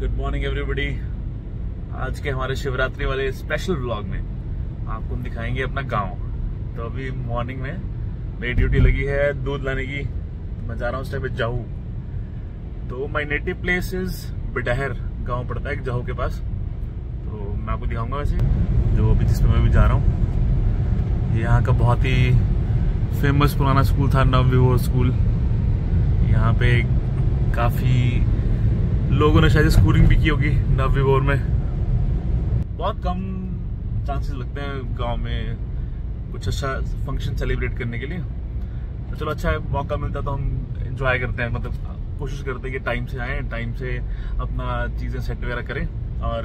Good morning everybody आज के हमारे शिवरात्रि वाले स्पेशल ब्लॉग में आपको हम दिखाएँगे अपना गाँव। तो अभी मॉर्निंग में मेरी ड्यूटी लगी है दूध लाने की। मैं जा रहा हूँ उस टाइम पे जाहू। तो my native place is Bidhar. गाँव पड़ता है जाहू के पास। तो मैं आपको दिखाऊँगा वैसे, जो अभी जिस पे मैं भी जा रहा हूँ। यहाँ का बहुत ही फ़ेमस पुराना स्कूल था नव स्कूल यहाँ पे काफ़ी लोगों ने शायद स्कूलिंग भी की होगी नव विवोर में। बहुत कम चांसेस लगते हैं गाँव में कुछ अच्छा फ़ंक्शन सेलिब्रेट करने के लिए। तो चलो अच्छा है, मौका मिलता तो हम इंजॉय करते हैं मतलब कोशिश करते हैं कि टाइम से आए टाइम से अपना चीज़ें सेट वगैरह करें। और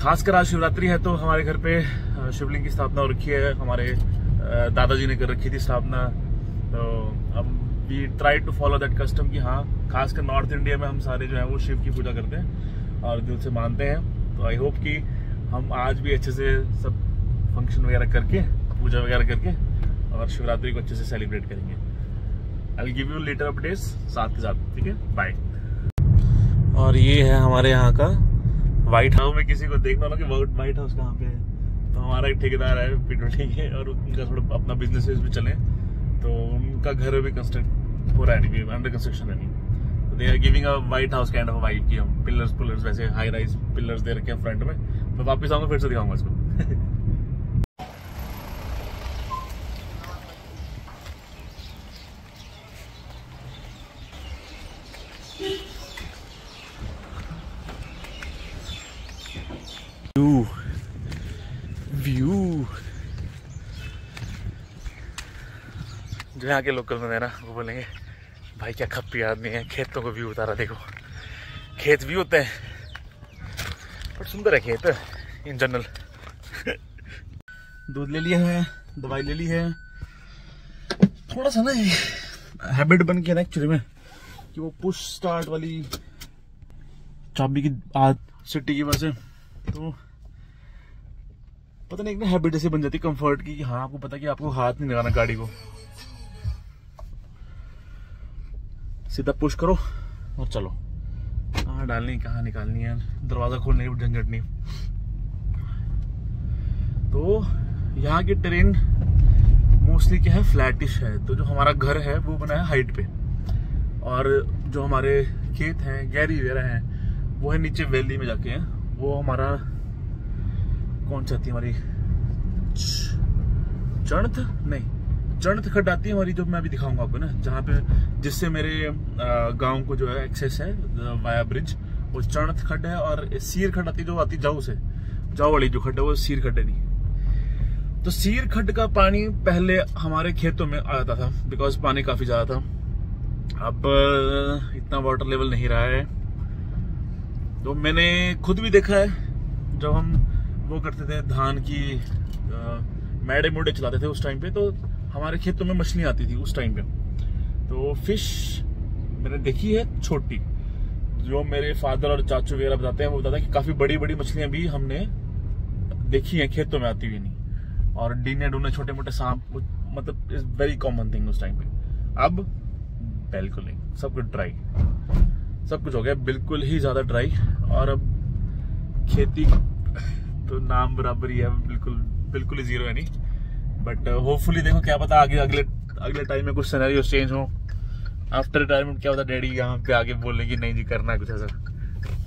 खासकर आज शिवरात्रि है तो हमारे घर पे शिवलिंग की स्थापना हो रखी है, हमारे दादाजी ने कर रखी थी स्थापना। तो we try to follow that custom कि हाँ खासकर नॉर्थ इंडिया में हम सारे जो है वो शिव की पूजा करते हैं और दिल से मानते हैं। तो आई होप कि हम आज भी अच्छे से सब फ़ंक्शन वगैरह करके, पूजा वगैरह करके और शिवरात्रि को अच्छे से सेलिब्रेट करेंगे। I give you later updates साथ के साथ, ठीक है? बाय और ये है हमारे यहाँ का व्हाइट हाउस में किसी को देखना होगा कि व्हाइट हाउस कहाँ पे है। तो हमारा एक ठेकेदार है पीटोटी के और उनका थोड़ा अपना बिज़नेस भी चले। तो उनका घर भी कंस्ट्रक्ट हो रहा है अंडर कंस्ट्रक्शन है नहीं। तो they are giving a white house kind of vibe की हम पिलर्स पिलर्स वैसे हाई राइज पिलर्स दे रखे हैं फ्रंट में। मैं वापस आऊँगा, फिर से दिखाऊँगा इसको व्यू व्यू जो यहाँ के लोकल में ना, वो बोलेंगे, भाई, क्या खप्पी आदमी है, खेतों को व्यू उतारा, देखो। खेत भी होते हैं, बट सुंदर है खेत इन जनरल दूध ले लिया है, दवाई ले ली है। थोड़ा सा ना हैबिट बन गया ना एक्चुअली में, कि वो पुश स्टार्ट वाली चाबी की आद सिटी की वजह से तो पता नहीं, एक ना हैबिट ऐसे बन जाती कंफर्ट की, कि हाँ आपको पता कि आपको हाथ नहीं लगाना गाड़ी को। सीधा पुश करो और चलो। कहाँ डालनी, कहाँ निकालनी है? दरवाज़ा खोलने की झंझट नहीं। तो यहाँ की ट्रेन मोस्टली क्या है फ्लैटिश है। तो जो हमारा घर है, वो बना है हाइट पे। और जो हमारे खेत हैं गहरी वगैरह हैं, वो है नीचे वैली में जाके हैं। वो हमारा कौन सी है हमारी? चणथ नहीं। चणथ खड्ड आती है हमारी जो मैं अभी दिखाऊँगा आपको ना, जहाँ पे जिससे मेरे गाँव को जो है एक्सेस है वाया ब्रिज वो चणथ खड्ड है, और सीर खड्ड आती जो आती जाऊ से, जाऊ वाली जो खड्ड है, वो सीर खड्ड नहीं। तो सीर खड्ड का पानी पहले हमारे खेतों में आ जाता था बिकॉज़ पानी काफ़ी ज़्यादा था। अब इतना वाटर लेवल नहीं रहा है। तो मैंने खुद भी देखा है, जब हम वो करते थे, धान की मैडे मोडे चलाते थे उस टाइम पे तो हमारे खेतों में मछली आती थी उस टाइम पे। तो फ़िश मैंने देखी है छोटी। जो मेरे फादर और चाचू वगैरह बताते हैं, वो बताते हैं कि काफ़ी बड़ी बड़ी मछलियाँ भी हमने देखी हैं, खेतों में आती हुई नहीं। और डीने डूने छोटे मोटे सांप मतलब इज़ वेरी कॉमन थिंग उस टाइम पे। अब, बिल्कुल नहीं। सब कुछ ड्राई सब कुछ हो गया, बिल्कुल ही ज़्यादा ड्राई और अब खेती तो नाम बराबर ही है बिल्कुल बिल्कुल ही ज़ीरो है नहीं। बट होपफुली देखो क्या पता आगे अगले अगले टाइम में कुछ सिनेरियो चेंज हो। आफ्टर रिटायरमेंट क्या होता डैडी यहाँ पे आगे बोलने की नहीं जी, करना कुछ ऐसा।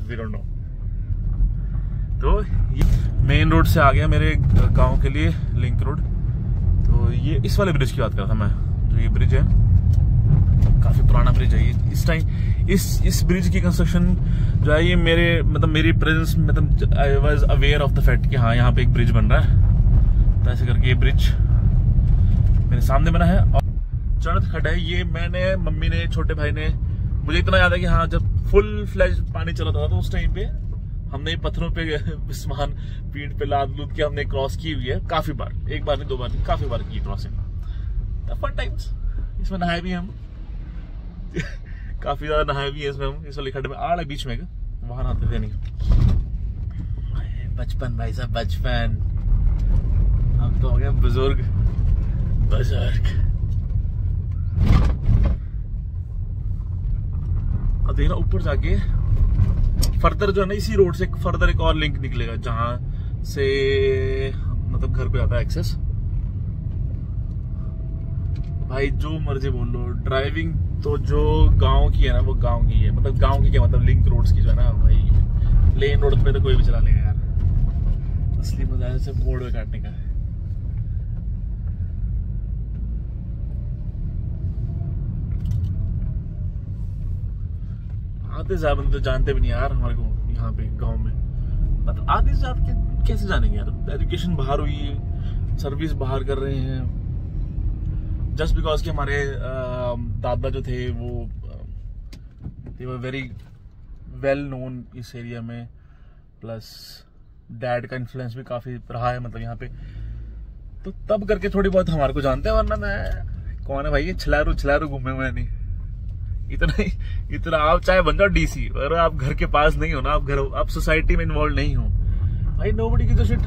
वी डोंट नो तो ये मेन रोड से आ गया मेरे गाँव के लिए लिंक रोड तो ये इस वाले ब्रिज की बात कर रहा था मैं, जो ये ब्रिज है। काफ़ी पुराना ब्रिज है ये। इस टाइम इस इस ब्रिज की कंस्ट्रक्शन जो है ये मेरे मतलब मेरी प्रेजेंस मतलब I was aware of the fact कि हाँ यहाँ पे एक ब्रिज बन रहा है। तो ऐसे करके ये ब्रिज मेरे सामने बना है और चढ़त खड्डा है। ये मैंने, मम्मी ने, छोटे भाई ने, मुझे इतना याद है कि हाँ जब फुल फ्लैश पानी चला था तो उस टाइम पे हमने पत्थरों पे सामान, पीठ पे लाद लूद के हमने क्रॉस की हुई है काफ़ी बार। एक बार नहीं, दो बार नहीं, काफ़ी बार की क्रॉसिंग फन टाइम्स इसमें नहाए भी हम। काफ़ी ज़्यादा नहाए भी है इसमें हम। इस वाले खड्डे में आड़ है बीच में वहाँ नहाते थे नहीं। बचपन भाई साहब, बचपन। अब तो हो गया बुज़ुर्ग। बुज़ुर्ग अब देखना ऊपर जाके। फर्दर जो है ना, इसी रोड से फर्दर एक और लिंक निकलेगा, जहाँ से मतलब घर पे आता है एक्सेस भाई, जो मर्ज़ी बोल लो। ड्राइविंग तो जो गाँव की है ना, वो गाँव की है। मतलब गाँव की क्या मतलब लिंक रोड्स की जो है ना, भाई। प्लेन रोड पे तो कोई भी चला लेगा यार। असली मज़ा है सिर्फ़ मोड़ में काटने का। आधे ज़्यादा तो जानते भी नहीं यार हमारे को यहाँ पे गाँव में। मतलब आधे से ज़्यादा कैसे जानेंगे यार? एजुकेशन बाहर हुई है सर्विस बाहर कर रहे हैं। जस्ट बिकॉज़ कि हमारे दादा जो थे वो they were very well known इस एरिया में। प्लस डैड का इन्फ्लुएंस भी काफ़ी रहा है मतलब यहाँ पे। तो तब करके थोड़ी बहुत हमारे को जानते हैं, वरना मैं, कौन है भाई? ये छलारू छलारू घूमे हुए नहीं। इतना इतना आप चाहे बन जाओ डीसी अगर आप घर के पास नहीं हो ना, आप घर, आप सोसाइटी में इन्वॉल्व नहीं हो, भाई नो बड़ी की तो शिट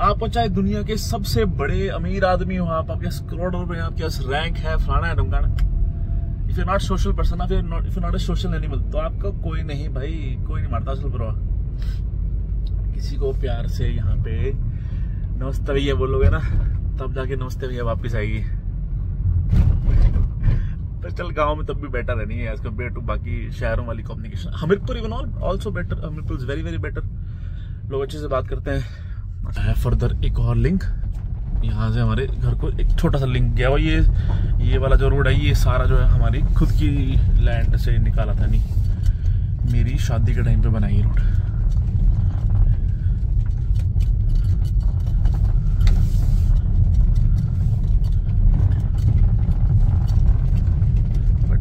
आप चाहे दुनिया के सबसे बड़े अमीर आदमी हो आप आपके करोड़ रुपए आपके पास रैंक है, फलाना है ढमकाना? If you not social person if you not a social animal तो आपका कोई नहीं भाई, कोई नहीं मारता असल परवाह किसी को प्यार से यहाँ पे नमस्ते भैया बोलोगे ना, तब जाके नमस्ते भैया वापिस आएगी। तो चल, गाँव में तब भी बेटर है नहीं है एज कंपेयर टू बाकी शहरों वाली communication Hamirpur even all also better Hamirpur is very very better लोग अच्छे से बात करते हैं। फर्दर एक और लिंक यहाँ से हमारे घर को एक छोटा सा लिंक गया ये ये वाला जो रोड है, ये सारा जो है हमारी खुद की लैंड से निकाला था, नहीं। मेरी शादी के टाइम पे बनाई रोड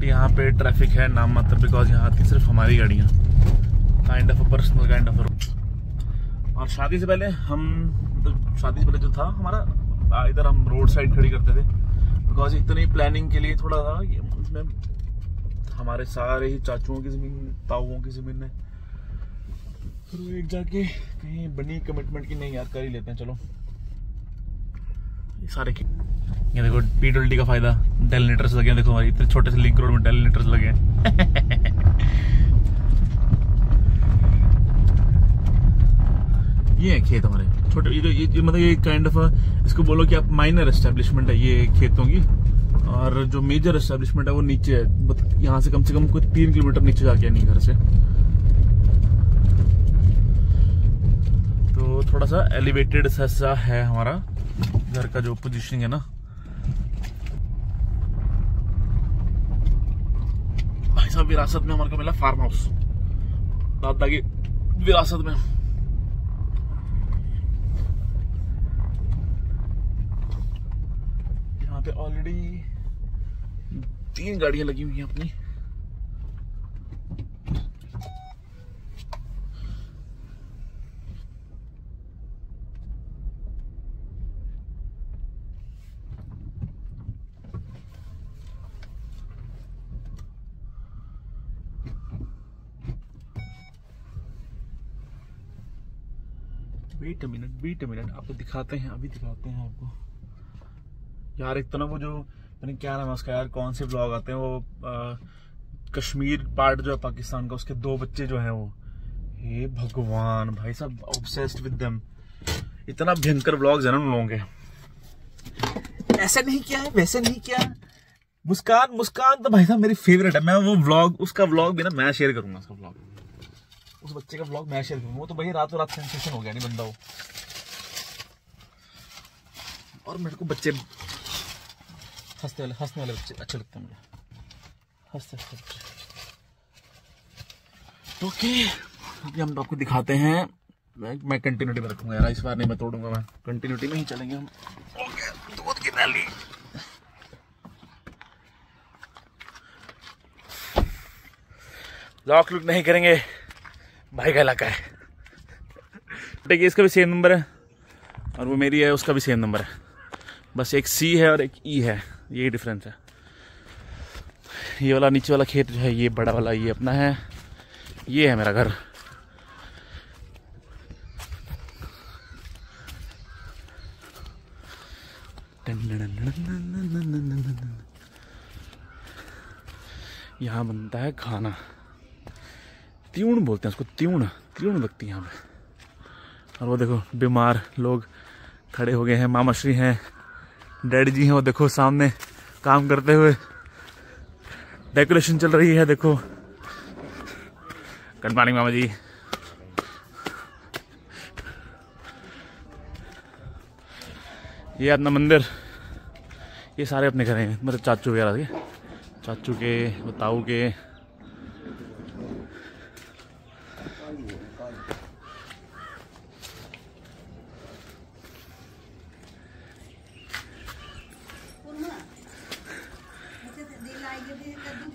यहाँ पे ट्रैफ़िक है नाम मात्र बिकॉज़ यहाँ आती सिर्फ़ हमारी गाड़ियाँ। Kind of a personal kind of और शादी से पहले हम तो शादी से पहले जो था, हमारा इधर हम रोड साइड खड़ी करते थे। बिकॉज़ इतनी प्लानिंग के लिए थोड़ा था उसमें हमारे सारे ही चाचुओं की ज़मीन, ताऊओं की ज़मीन है। फिर एक जाके कहीं बनी कमिटमेंट की नहीं यार कर ही लेते हैं, चलो। ये सारे की। ये देखो पी ट्वेंटी का फ़ायदा डेलीनेटर्स लगे हैं। देखो हमारी इतने छोटे से लिंक रोड में डेलीनेटर्स लगे हैं। ये है खेत हमारे। छोटे ये, ये, ये मतलब ये काइंड ऑफ़ इसको बोलो कि आप माइनर एस्टेब्लिशमेंट है ये खेतों की। और जो मेजर एस्टेब्लिशमेंट है वो नीचे है। यहाँ से कम से कम कोई तीन किलोमीटर नीचे जाके नहीं घर से। तो थोड़ा सा एलिवेटेड सा है हमारा। घर का जो पोजीशनिंग है ना। भाई साहब, विरासत में हमारे को मिला फार्म हाउस दादा की विरासत में। यहाँ पे ऑलरेडी तीन गाड़ियाँ लगी हुई हैं अपनी। वेट मिनट वेट मिनट आपको दिखाते हैं अभी दिखाते हैं आपको। यार एक तो ना वो जो मैंने क्या नाम है उसका यार कौन से ब्लॉग आते हैं वो आ, कश्मीर पार्ट जो है पाकिस्तान का उसके दो बच्चे जो हैं वो। हे भगवान भाई साहब ऑब्सेस्ड विद देम इतना भयंकर ब्लॉग्स है ना उन लोगों के। ऐसा नहीं किया है वैसे नहीं किया मुस्कान मुस्कान तो भाई साहब मेरी फेवरेट है। मैं वो व्लॉग उसका व्लॉग भी ना मैं शेयर करूँगा उसका व्लॉग उस बच्चे का ब्लॉग मैं शेयर करूँ। वो तो भाई रातों रात सेंसेशन हो गया, नहीं बंदा वो। और मेरे को बच्चे हंसने वाले हंसने वाले बच्चे अच्छे लगते हैं मुझे। हँसते हँसते बच्चे। ओके, अभी हम आपको दिखाते हैं। मैं मैं कंटिन्यूटी में रखूँगा यार, इस बार नहीं मैं तोड़ूँगा मैं। कंटिन्यूटी में ही चलेंगे हम। ओके, दूध की नाली। लॉक लुक नहीं करेंगे। भाई का इलाका है देखिए इसका भी सेम नंबर है और वो मेरी है उसका भी सेम नंबर है बस एक सी है और एक ई है यही डिफरेंस है ये वाला नीचे वाला खेत जो है ये बड़ा वाला ये अपना है ये है मेरा घर यहाँ बनता है खाना त्यूण बोलते हैं, उसको त्यूण त्यूण लगती है यहाँ पे। और वो देखो, बीमार लोग खड़े हो गए हैं मामा श्री हैं, डैडी जी हैं, वो देखो सामने काम करते हुए। डेकोरेशन चल रही है, देखो। गुड मॉर्निंग मामा जी। ये अपना मंदिर, ये सारे अपने घर हैं मतलब चाचू वगैरह के, चाचू के, बताऊ के।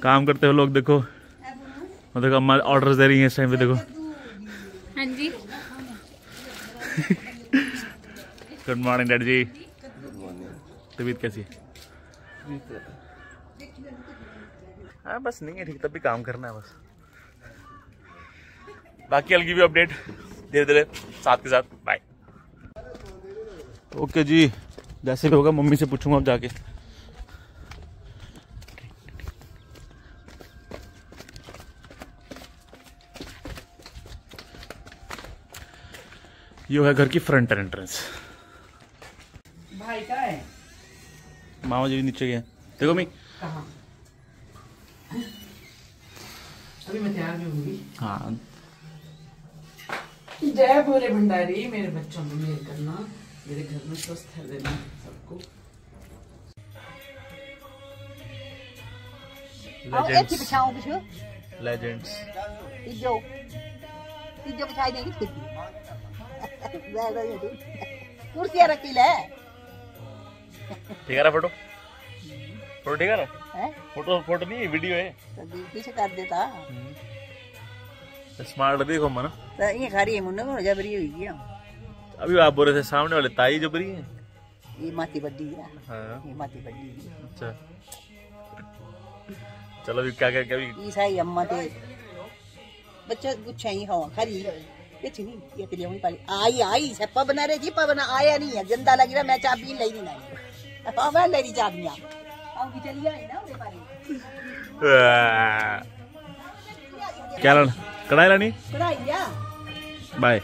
काम करते हो लोग देखो। और देखो अम्मा ऑर्डर दे रही है इस टाइम पे देखो। हाँ जी। गुड मॉर्निंग डैड जी। तबीयत कैसी है? हाँ। बस नहीं है ठीक तब भी काम करना है बस। बाकी अलगी भी अपडेट धीरे धीरे साथ के साथ. बाय ओके जी जैसे भी होगा मम्मी से पूछूँगा अब जाके. ये है घर की फ्रंट एंट्रेंस भाई का है? मामा जी भी नीचे गए. देखो मी कहाँ? अभी मैं तैयार भी होंगी हाँ. जय भोले भंडारी मेरे बच्चों में मेल करना मेरे घर में स्वस्थ है देना सबको। लेजेंड्स बिछाई रखी ले। ठीक है फ़ोटो? फ़ोटो ठीक है ना? फ़ोटो फ़ोटो नहीं वीडियो है। तो कर देता। हम्म। स्मार्ट देखो मना। ये खारी है मुन्ना को जबरी हुई है अभी आप बोल रहे थे सामने वाले ताई जबरी है? ये माती बड्डी है। हाँ। ये माती बड्डी है। अच्छा। चलो अभी क्या क्या अभी ये साई अम्मा तो बच्चा गुच्छा ही हो खारी ये चीनी ये तेरी अम्मी पाली। आई आई से पबना रहे जी पबना आया नहीं है। जंदा लगी रहा मैं चाबी ले नहीं लाई पावा ले ली चाबियाँ आओ की चली आई ना उधर पाली। क्या लड़ कढ़ाई लानी कढ़ाई या बाय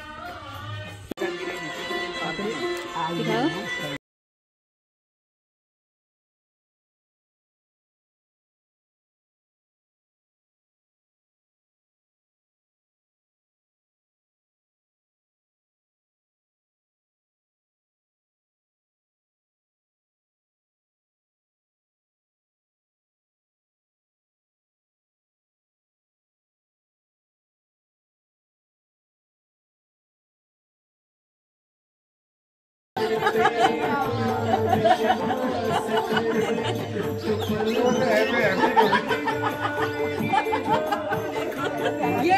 ये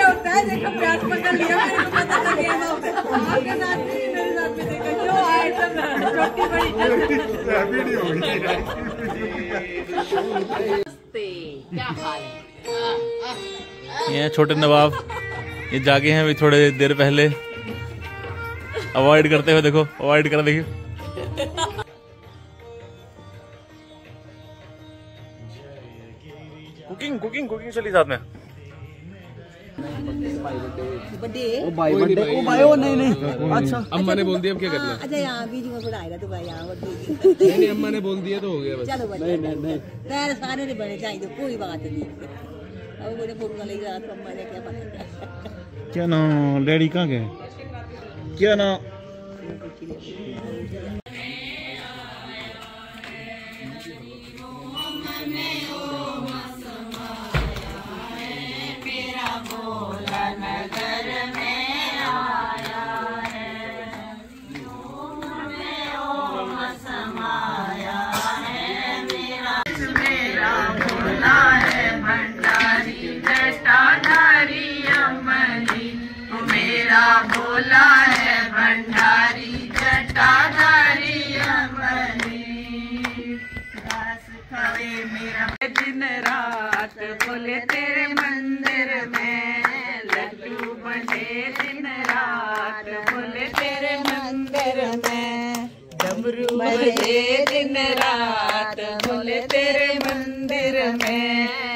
होता है देखो प्यार पकड़ लिया मेरे को पता लग गया ना आपके साथ भी मेरे साथ भी देखो जो आइटम है छोटी बड़ी। क्या हाल ये छोटे नवाब। ये जागे हैं अभी थोड़े देर पहले। अवॉइड करते हुए देखो अवॉइड कर देखिए। कुकिंग कुकिंग कुकिंग चली साथ में। बड़े अम्मा ने बोल दिया अब क्या करना है? अच्छा यहाँ बीच में बढ़ाएगा तो भाई यहाँ बड़ी नहीं नहीं अम्मा ने बोल दिया तो हो गया बस। चलो बड़े नहीं नहीं पैर सारे ने बने चाहिए कोई बात नहीं। अब बड़े को अम्मा ने क्या पता क्या ना डैडी कहाँ गए? क्या ना दिन रात बोले तेरे मंदिर में, लड्डू बने दिन रात बोले तेरे मंदिर में। डमरू बजे दिन रात बोले तेरे मंदिर में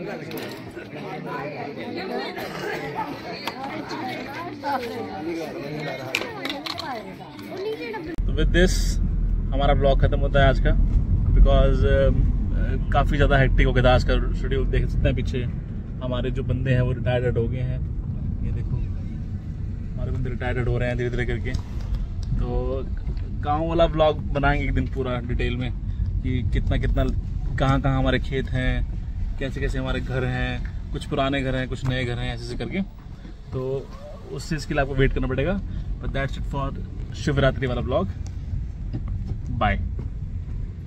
तो विद दिस हमारा ब्लॉग खत्म होता है आज का बिकॉज़ uh, काफ़ी ज़्यादा हेक्टिक हो गया था आज का शेड्यूल देख सकते हैं पीछे हमारे जो बंदे हैं वो रिटायर्ड हो गए हैं। ये देखो हमारे बंदे रिटायर्ड हो रहे हैं धीरे धीरे करके। तो गाँव वाला ब्लॉग बनाएँगे एक दिन पूरा डिटेल में कि कितना कितना कहाँ कहाँ हमारे खेत हैं कैसे कैसे हमारे घर हैं कुछ पुराने घर हैं कुछ नए घर हैं ऐसे ऐसे करके। तो उस चीज़ के लिए आपको वेट करना पड़ेगा but that's it for Shivratri वाला ब्लॉग। बाय